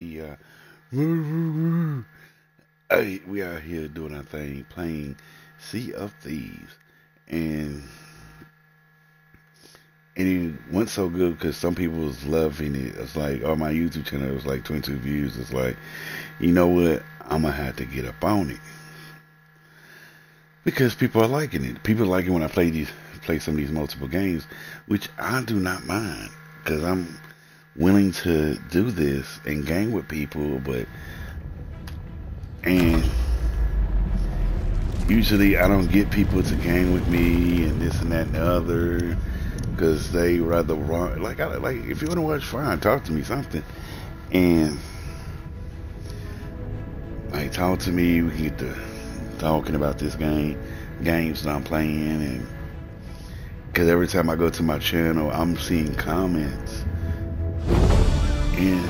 Yeah. Uh, we out here doing our thing, playing Sea of Thieves, and and it went so good because some people was loving it. It's like on my YouTube channel, it was like 22 views. It's like, you know what? I'm gonna have to get up on it because people are liking it. People like it when I play these, play some of these multiple games, which I do not mind because I'm willing to do this and gang with people, but and usually I don't get people to gang with me and this and that and the other because they rather run like I like if you want to watch fine talk to me something. And like talk to me we can get to talking about this game games that I'm playing and because every time I go to my channel I'm seeing comments I'm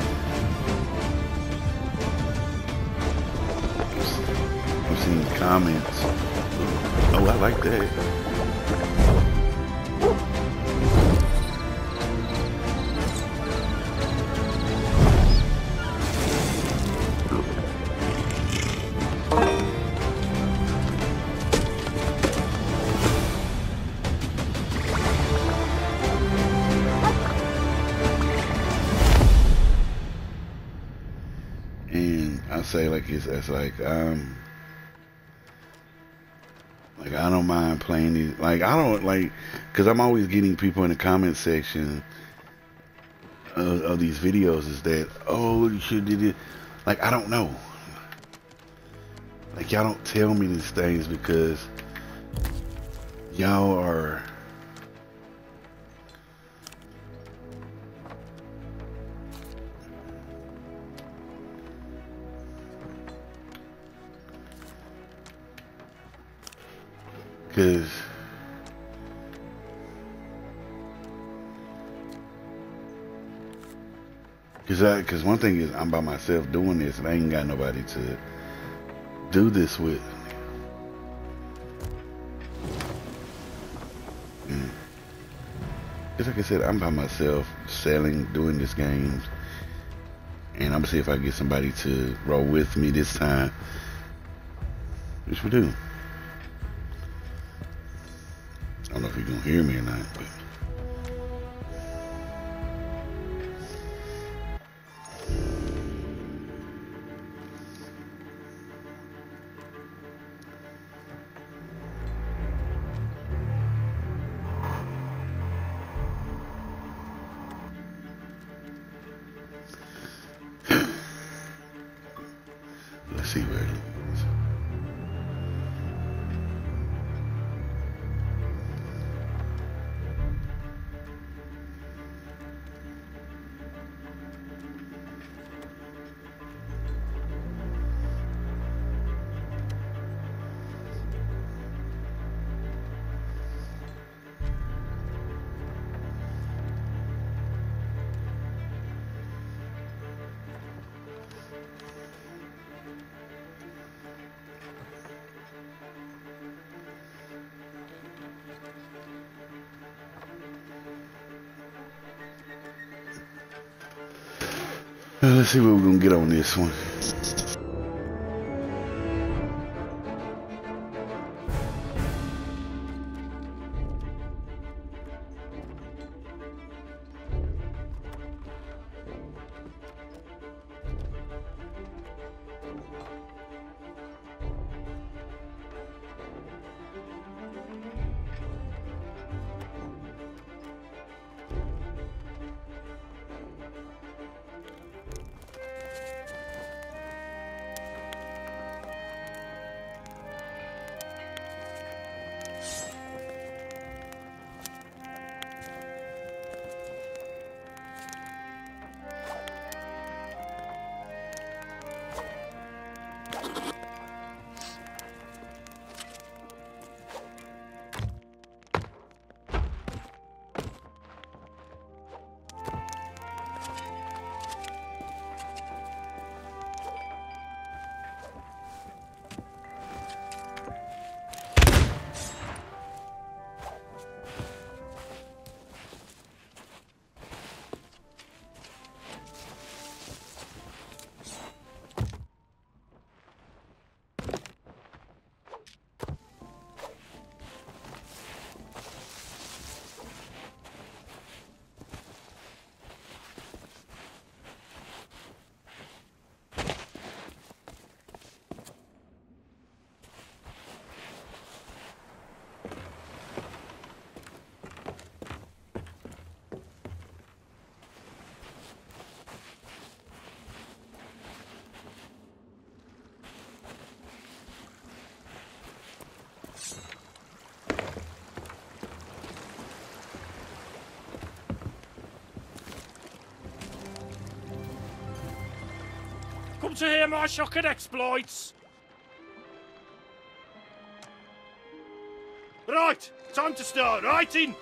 seeing comments. Oh I like that it's, like um like I don't mind playing these like I don't like because I'm always getting people in the comment section of, of these videos is that oh you should do it like I don't know. Like y'all don't tell me these things because y'all are because Cause I, cause one thing is I'm by myself doing this, and I ain't got nobody to do this with. Mm. Cause like I said, I'm by myself selling, doing this games, and I'm gonna see if I can get somebody to roll with me this time. Which we do. If you're gonna hear me or not, but. Uh, Let's see what we're to hear my shocking exploits. Right, time to start writing.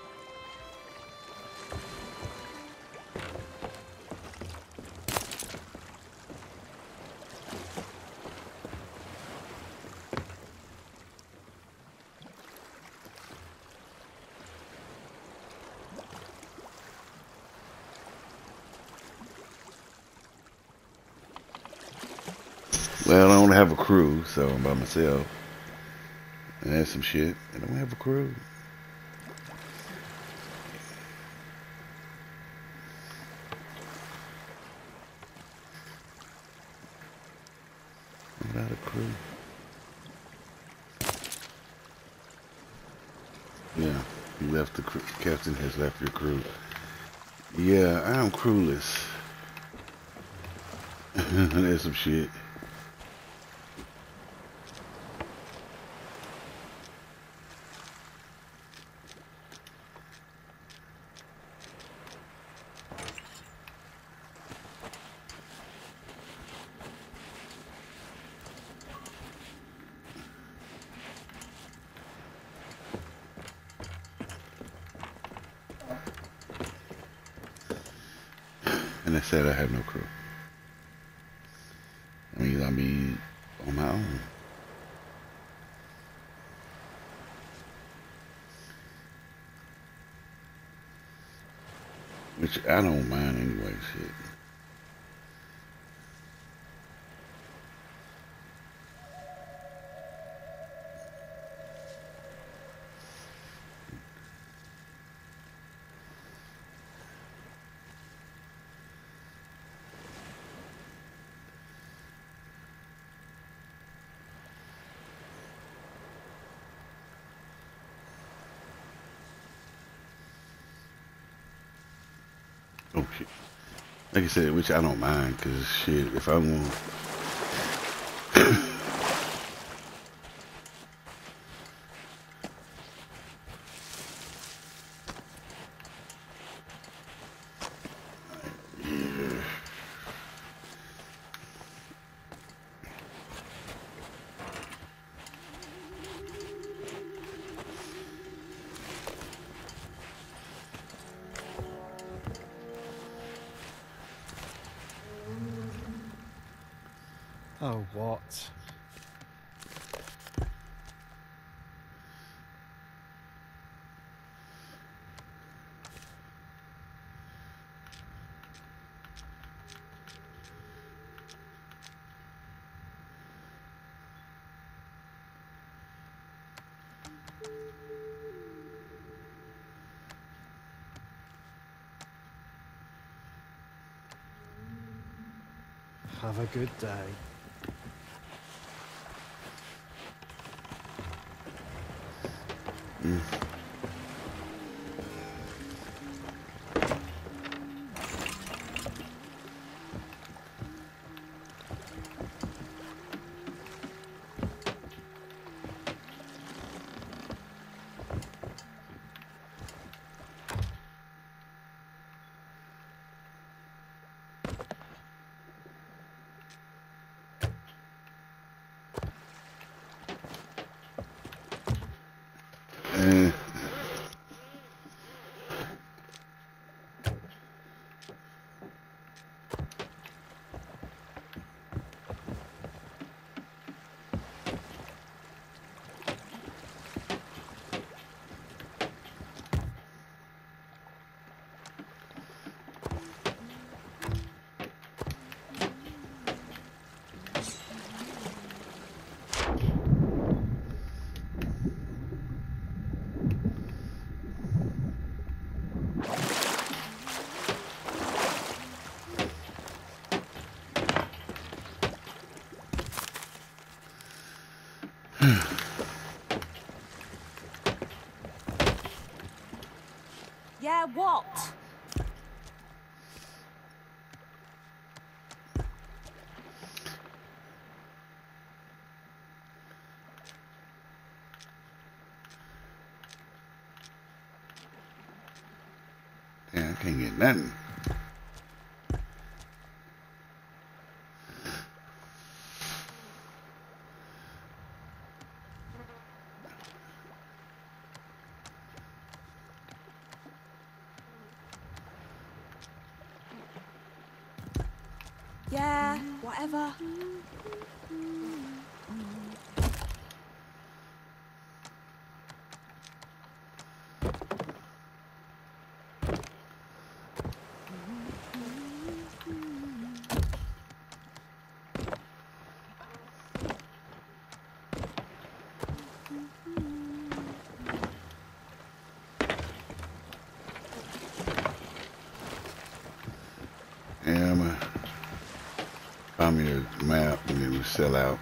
Crew, so I'm by myself. And that's some shit. I don't have a crew. Without a crew. Yeah, you left the crew. Captain has left your crew. Yeah, I am crewless. That's some shit. And I said I have no crew. I mean, I'll be on my own. Which I don't mind anyway, shit. Oh shit. Like I said, which I don't mind, cause shit, if I want, Have a good day. Yeah, what? yeah, I can't get nothing. Whatever. Yeah, I'm gonna find me a map and then we sell out.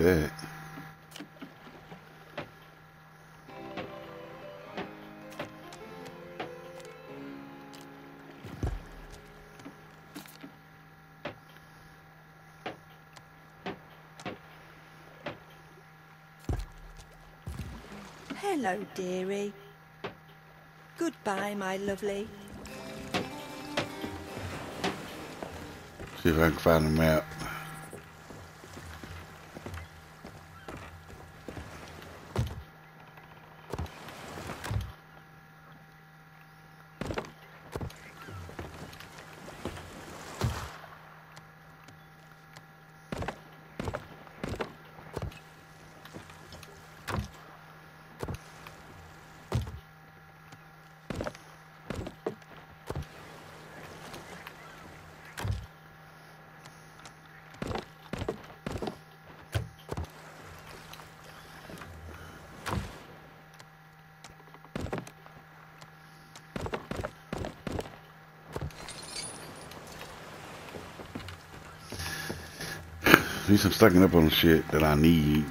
Like that. Hello, dearie. Goodbye, my lovely. See if I can find a map. At least I'm stocking up on shit that I need.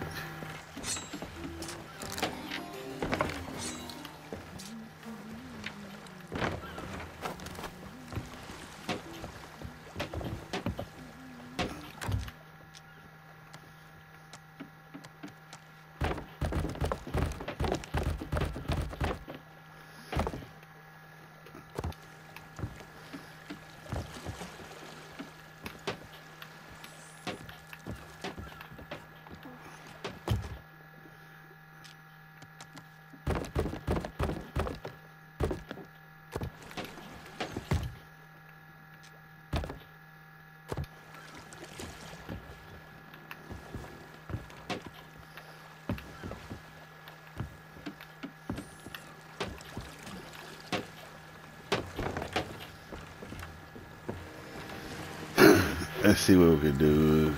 Let's see what we can do.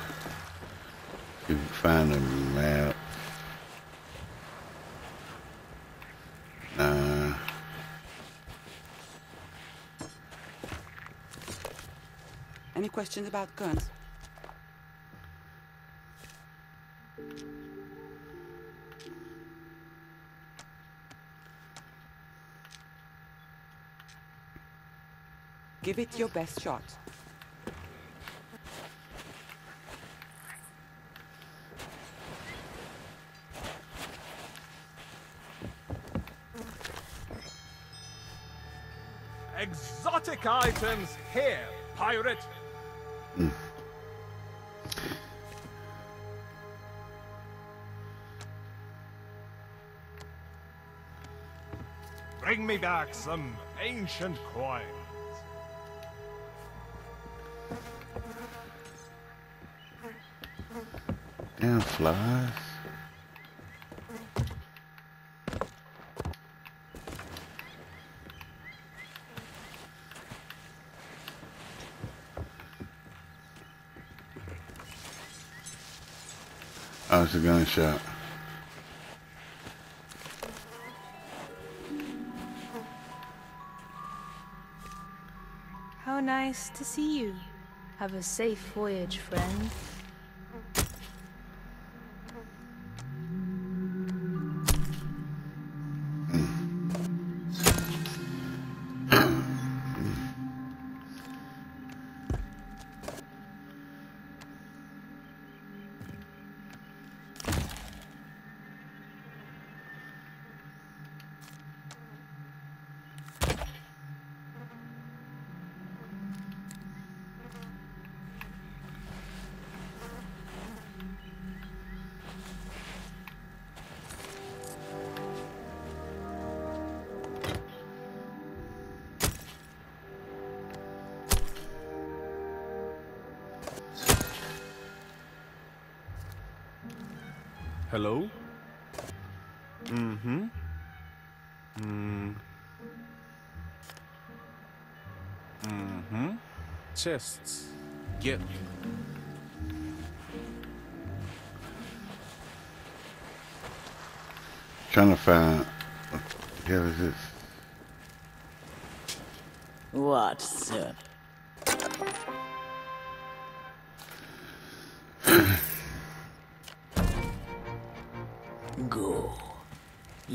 If we can find a map. Any questions about guns? Give it your best shot. Items here, pirate. Bring me back some ancient coins. Damn flies. A gunshot. How nice to see you. Have a safe voyage, friend. Hello? Mm-hmm. Mm. Mm-hmm. Chests. Get. Trying to find. What the hell is this? What, sir?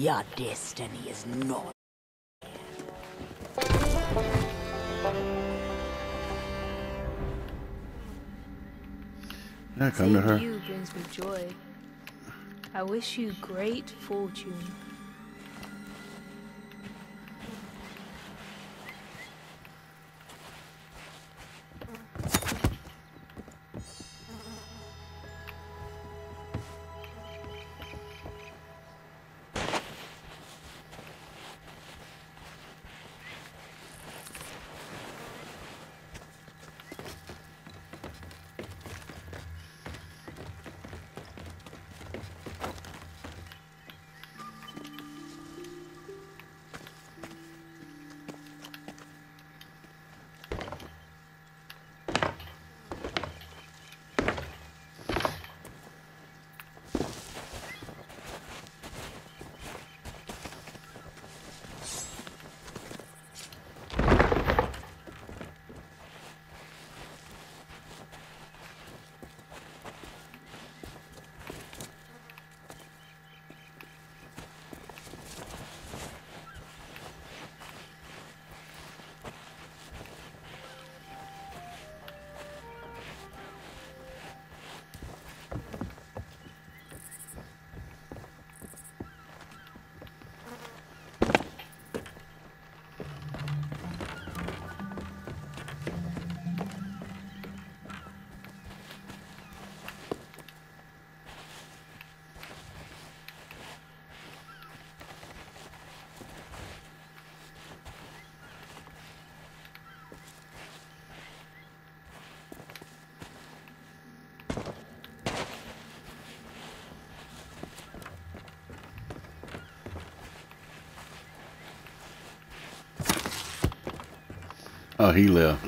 Your destiny is not. Yeah, come to her. you brings me joy. I wish you great fortune. He left.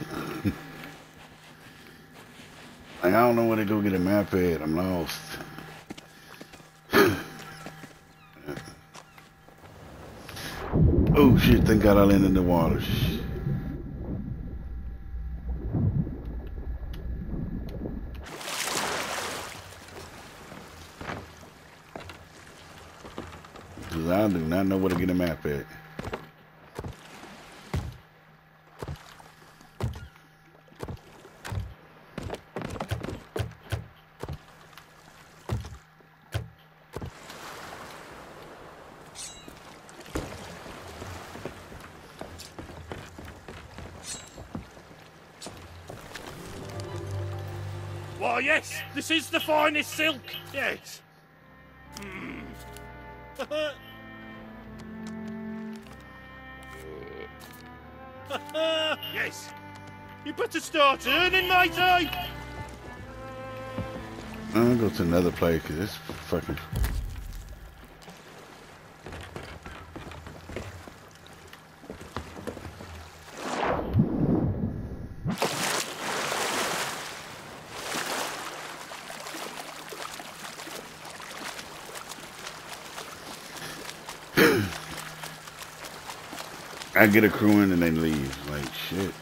like, I don't know where to go get a map at. I'm lost. oh shit! Thank God I landed in the water. Cause I do not know where to get a map at. Why, yes, this is the finest silk. Yes. Hmm. yes. You better start earning, matey. I'm gonna go to another place because it's fucking. I get a crew in and they leave. Like shit.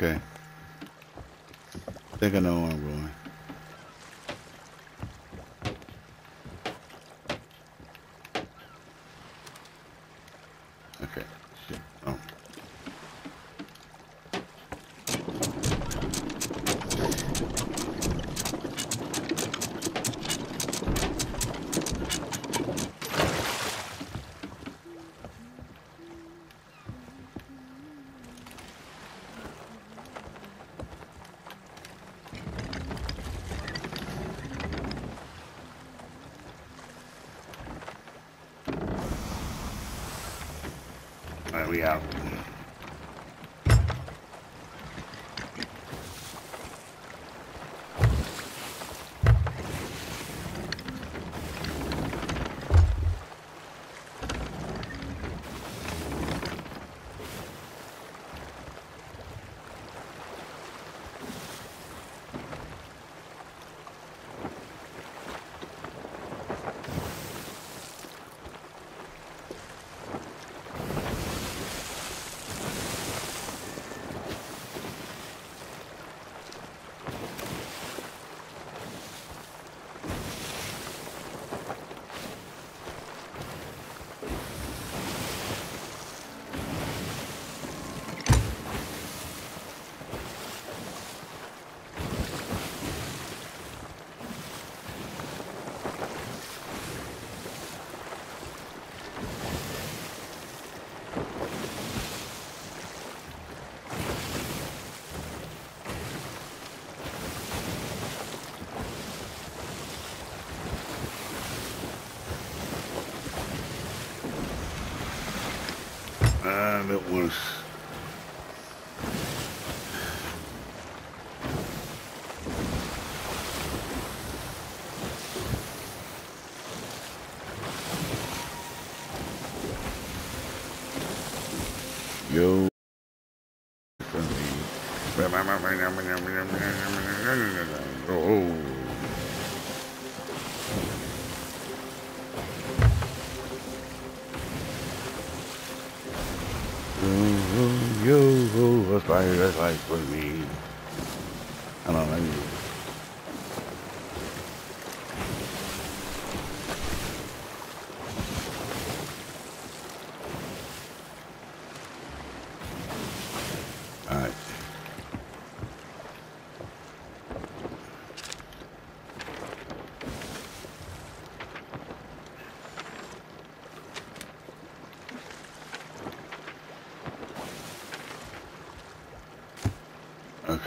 Okay. I think I know where I'm going. loose. Yo.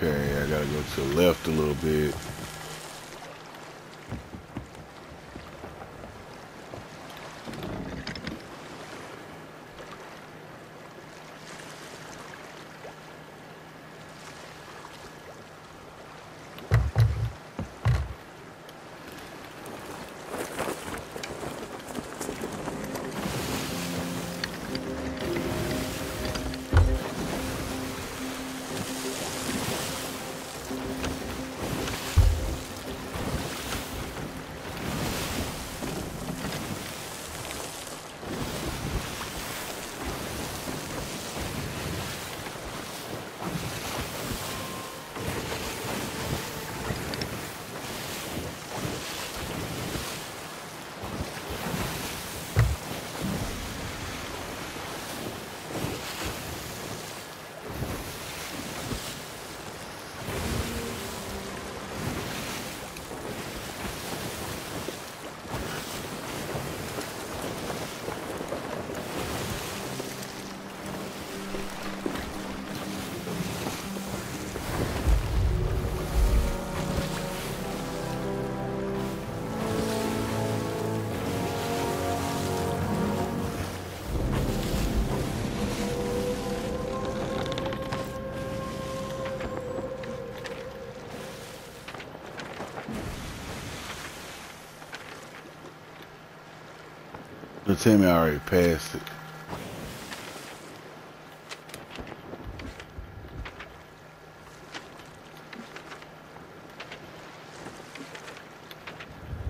Okay, I gotta go to the left a little bit. But I already passed it.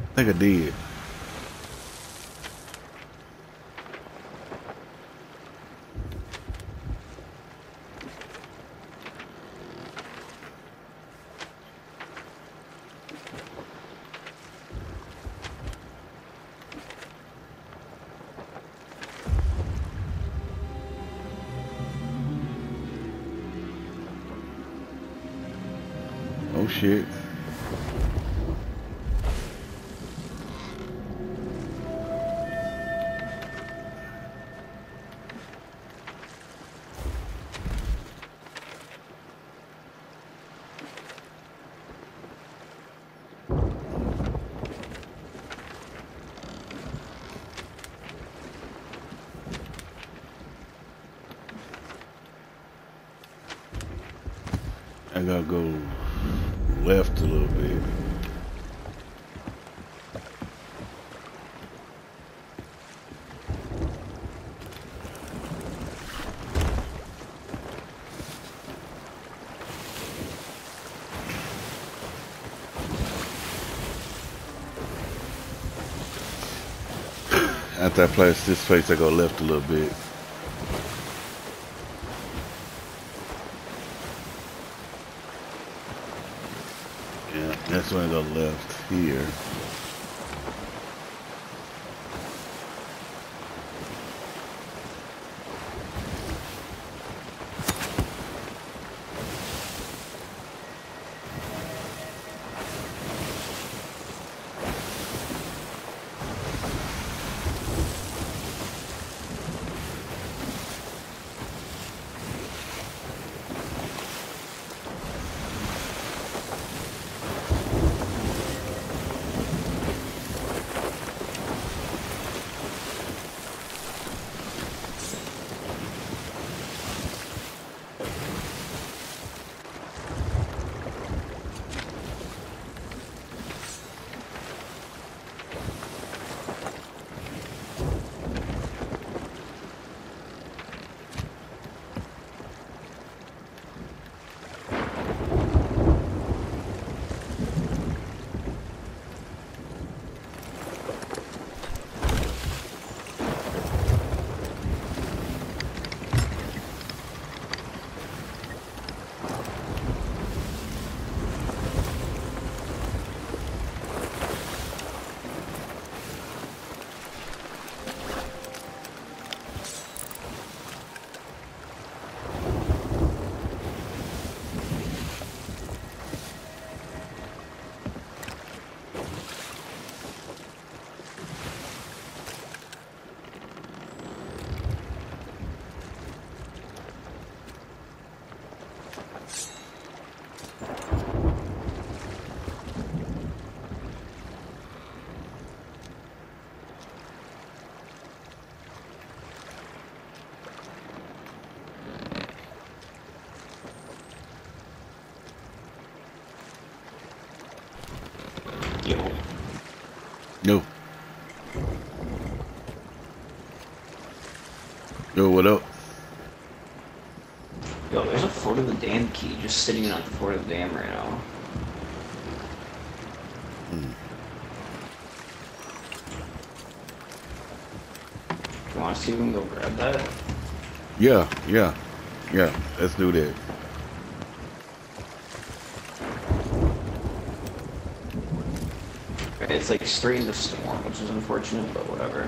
I think I did. After I place this place, I go left a little bit. Yeah, that's when I go left here. Yo. Yo, what up? yo, there's a Fort of the Damned key just sitting at the Fort of the Damned right now. Hmm. You want to see if we can go grab that? Yeah, yeah, yeah. Let's do that. It's like straight in the storm, which is unfortunate, but whatever.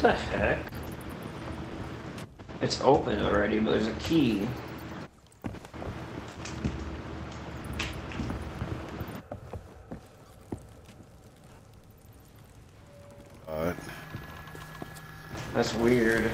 The heck? It's open already, but there's a key. That's weird.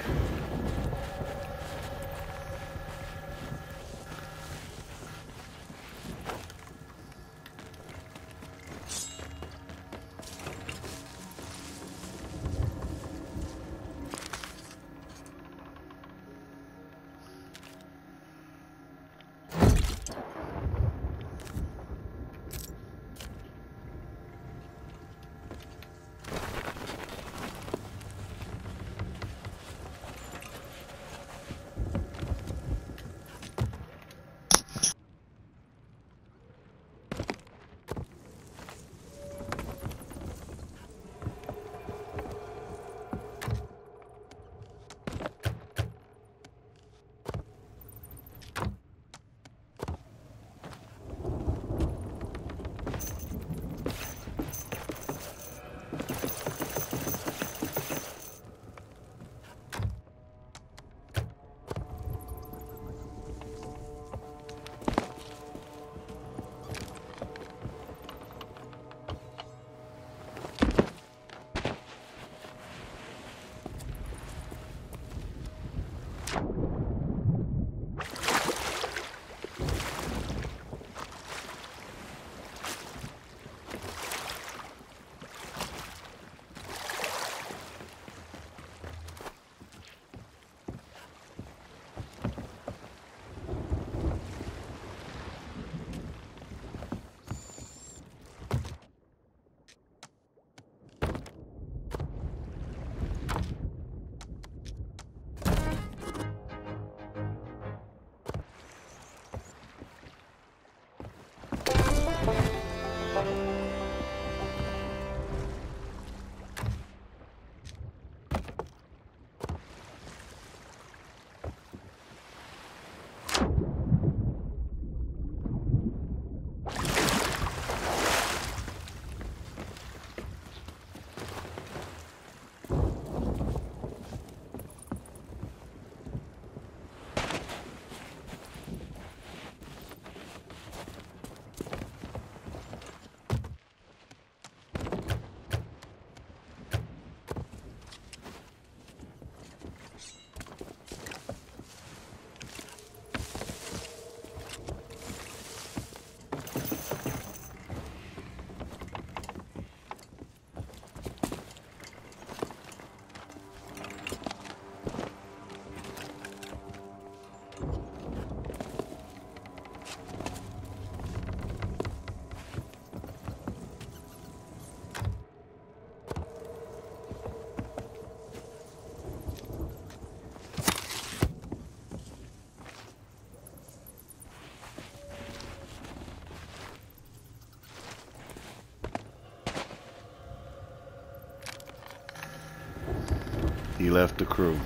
He left the crew.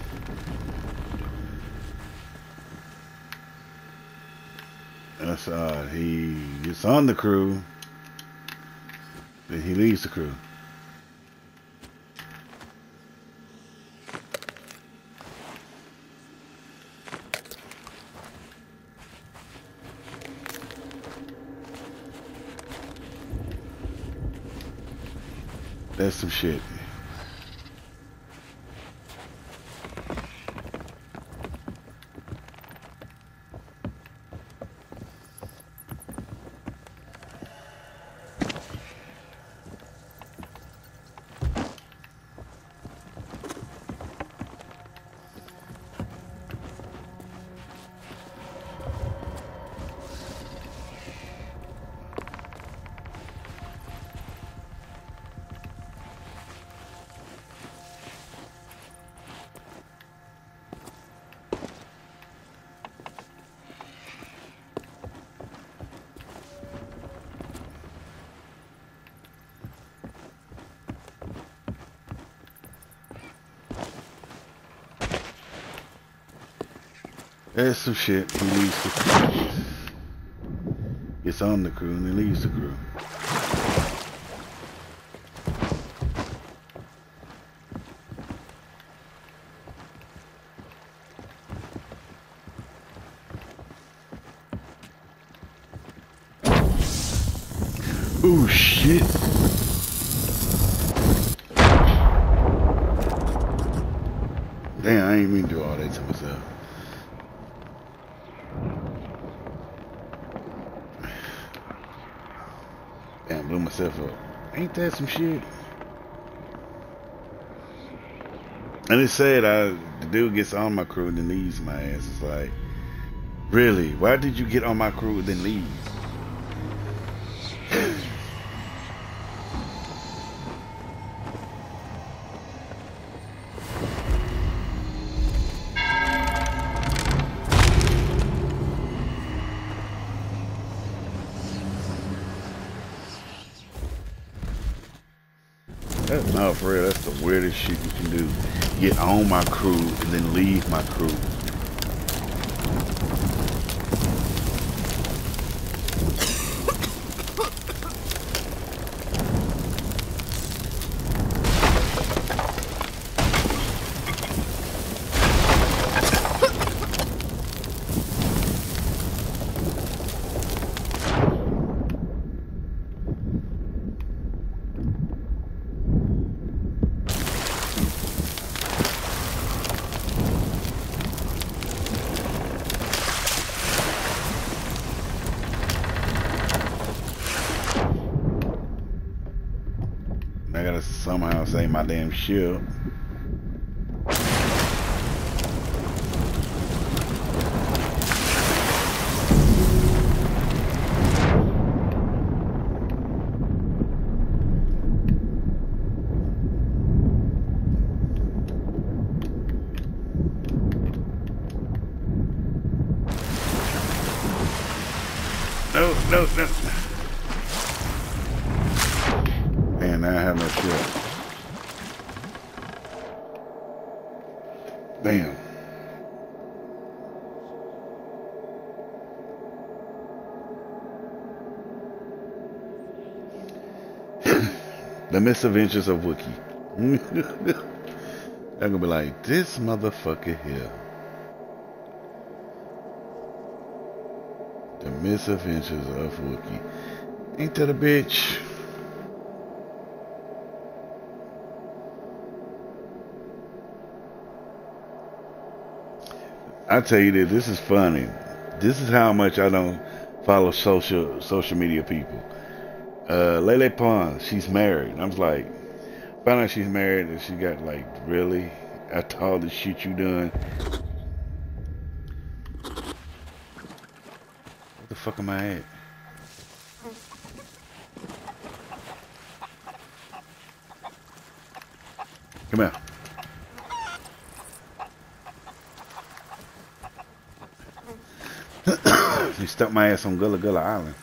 That's odd. He gets on the crew, then he leaves the crew. That's some shit. There's some shit he leaves the crew. Gets on the crew and then leaves the crew. Oh shit! Ain't that some shit? And it's said, I the dude gets on my crew and then leaves my ass. It's like, really? Why did you get on my crew and then leave? My crew and then leave my crew. I gotta somehow say my damn ship. No, no, no. Man, now I have no shit. Damn. The misadventures of Wookie. They're gonna be like, this motherfucker here. The misadventures of Wookie. Ain't that a bitch? I tell you this, this is funny. This is how much I don't follow social social media people. Uh, Lele Pons, she's married. And I was like, found out she's married and she got like, really? After all the shit you done? What the fuck am I at? Come here. he stuck my ass on Gullah Gullah Island.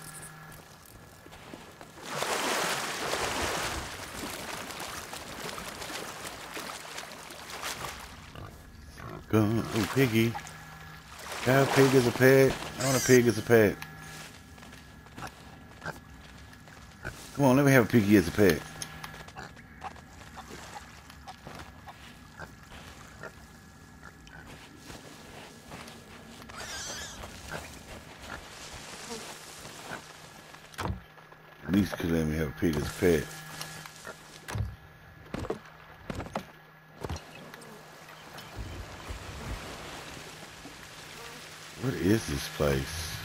Go, oh, piggy. A pig is a pet. I want a pig as a pet. Come on, let me have a piggy as a pet. At least could let me have a pig as a pet. What is this place?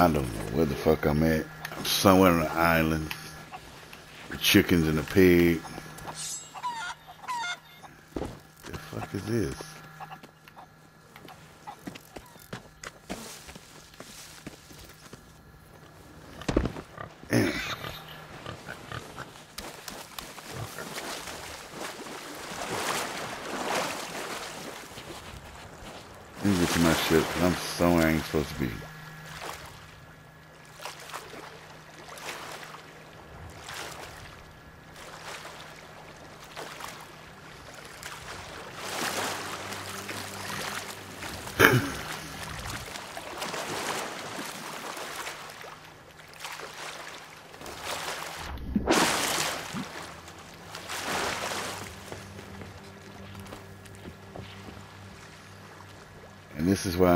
I don't know where the fuck I'm at. I'm somewhere on an island. The chickens and the pig. The fuck is this? Let me get to my. 'cause I'm somewhere I ain't supposed to be.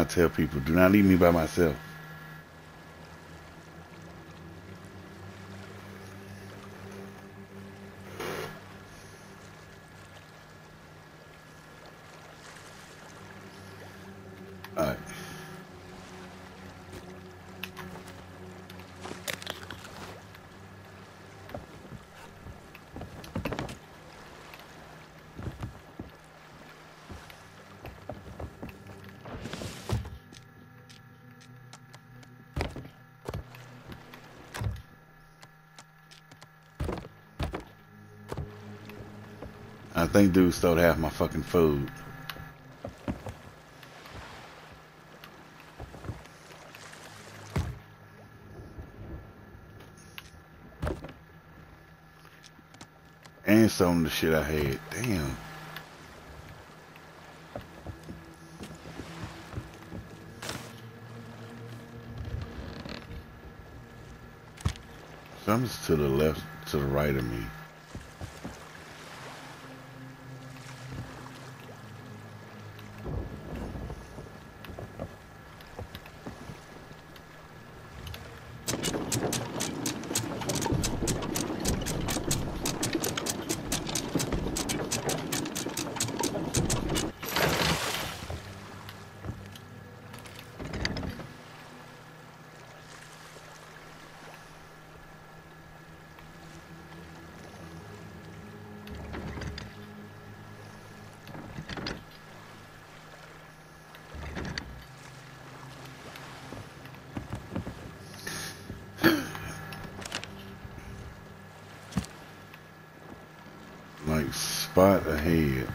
I tell people, do not leave me by myself. Alright. I think dude stole half my fucking food. And some of the shit I had. Damn. Something's to the left, to the right of me. Like spot ahead.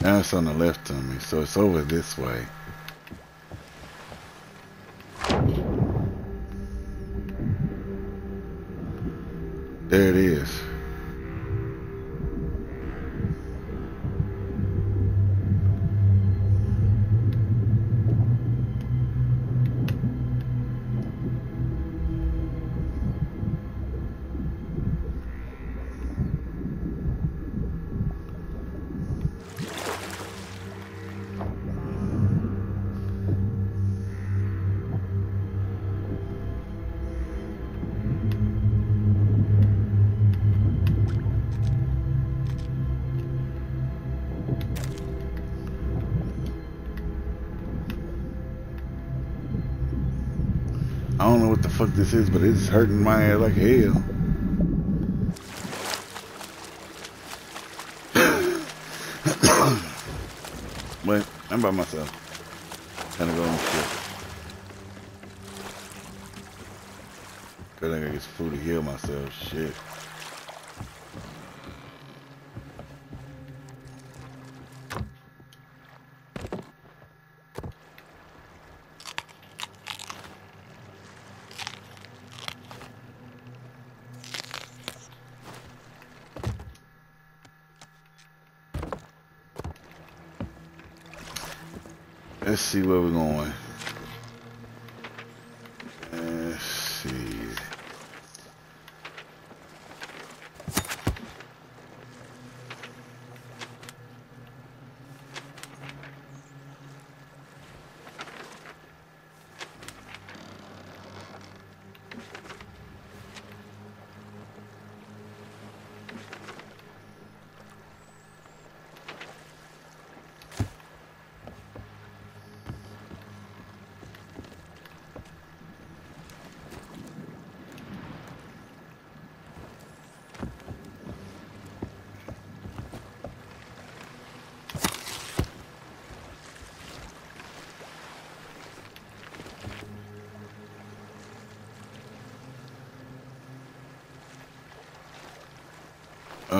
Now it's on the left of me, so it's over this way. There it is. Is, but it's hurting my head like hell. but I'm by myself. Gonna go on shit. Cause I get some food to heal myself. Shit.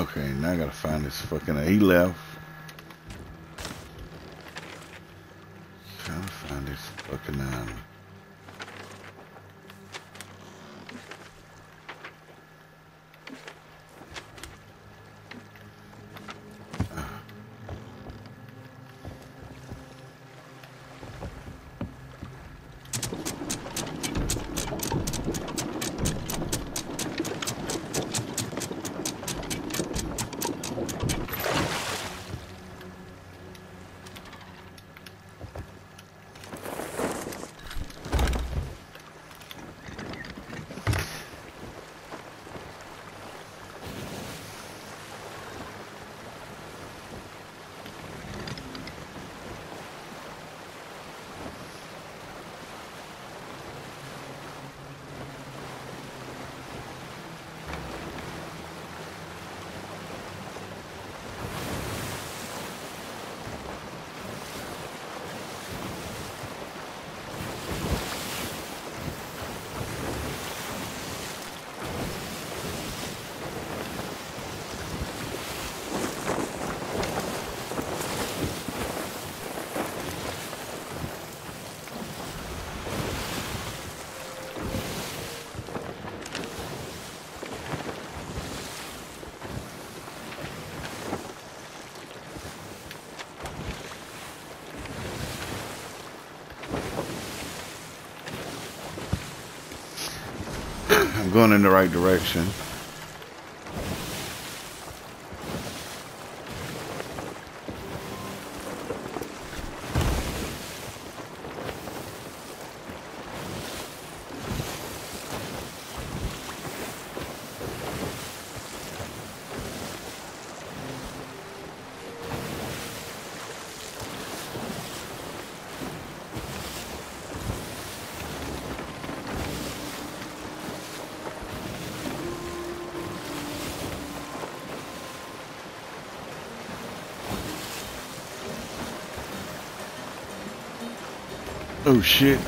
Okay, now I gotta find this fucking. He left. Trying to find this fucking island. I'm going in the right direction. Oh shit.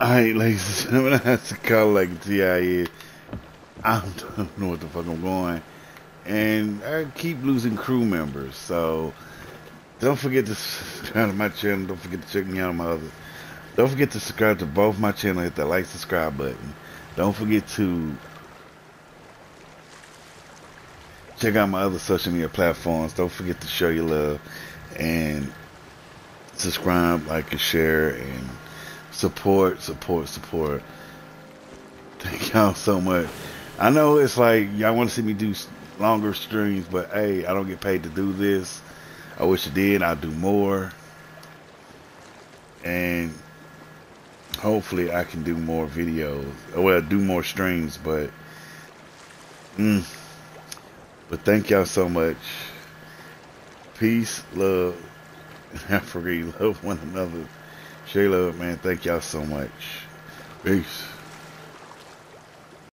Alright, ladies and gentlemen, that's the call like TIE. I don't know what the fuck I'm going. And I keep losing crew members, so don't forget to subscribe to my channel. Don't forget to check me out on my other. Don't forget to subscribe to both my channel. Hit that like, subscribe button. Don't forget to check out my other social media platforms. Don't forget to show your love and subscribe, like, and share, and support, support, support. Thank y'all so much. I know it's like y'all want to see me do longer streams, but hey, I don't get paid to do this. I wish I did. I'll do more. And hopefully I can do more videos. Well, do more streams, but mm, but thank y'all so much. Peace, love, and I forget love one another. Share love, man. Thank y'all so much. Peace.